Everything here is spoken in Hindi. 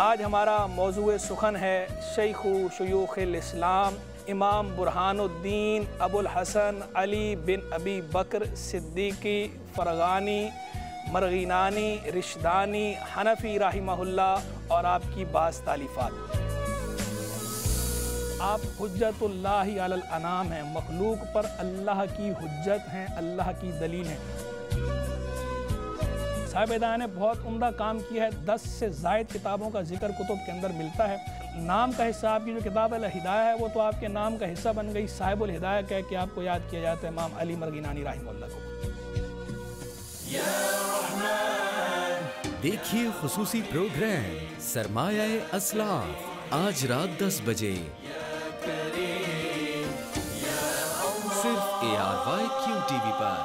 आज हमारा मौजू सुखन है शेख शयूख इस्लाम, इमाम बुरहानुद्दीन, अबुल हसन अली बिन अबी बकर सिद्दीकी, फ़रगानी, मरगीनानी, रिशदानी, हनफी राहिमहुल्ला और आपकी बास तालीफ़ात। आप हजतुल्लाम हैं, मखलूक पर अल्लाह की हजत हैं, अल्लाह की दलील हैं। साहिबदा ने बहुत उम्दा काम किया है। दस से जायद किताबों का ज़िक्र कुतुब के अंदर मिलता है। नाम का हिस्सा आपकी जो किताब हिदाया है, वो तो आपके नाम का हिस्सा बन गई साहिबुल हिदाया कह के आपको याद किया जाता है इमाम अली मरगिनानी राहिमुल्ला को। देखिए खसूसी प्रोग्राम सरमाया असलाफ, आज रात दस बजे। सिर्फ़ A R Y Q TV पर।